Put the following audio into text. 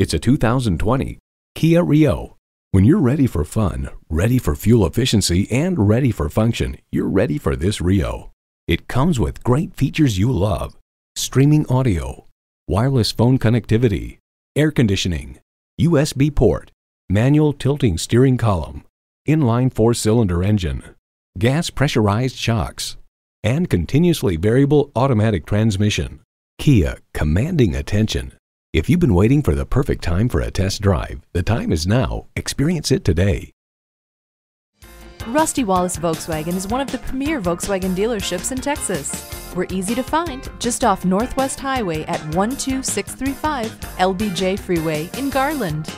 It's a 2020 Kia Rio. When you're ready for fun, ready for fuel efficiency, and ready for function, you're ready for this Rio. It comes with great features you love. Streaming audio, wireless phone connectivity, air conditioning, USB port, manual tilting steering column, inline four-cylinder engine, gas pressurized shocks, and continuously variable automatic transmission. Kia, commanding attention. If you've been waiting for the perfect time for a test drive, the time is now. Experience it today. Rusty Wallis Volkswagen is one of the premier Volkswagen dealerships in Texas. We're easy to find just off Northwest Highway at 12635 LBJ Freeway in Garland.